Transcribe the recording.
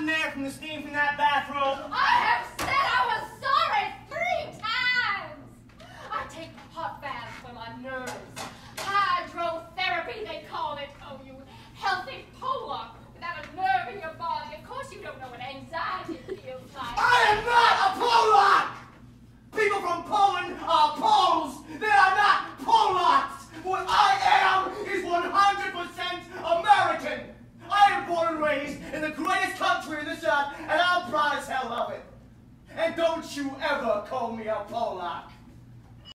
in there from the steam from that bathrobe? I have said I was sorry three times. I take hot baths for my nerves. Hydrotherapy, they call it. Oh, you healthy Polack without a nerve in your body. Of course you don't know what anxiety feels like. I am not a Polack! People from Poland are Poles! They are not Polacks! What I am is 100% American! I am born and raised in the greatest and I'm proud as hell of it. And don't you ever call me a Polack!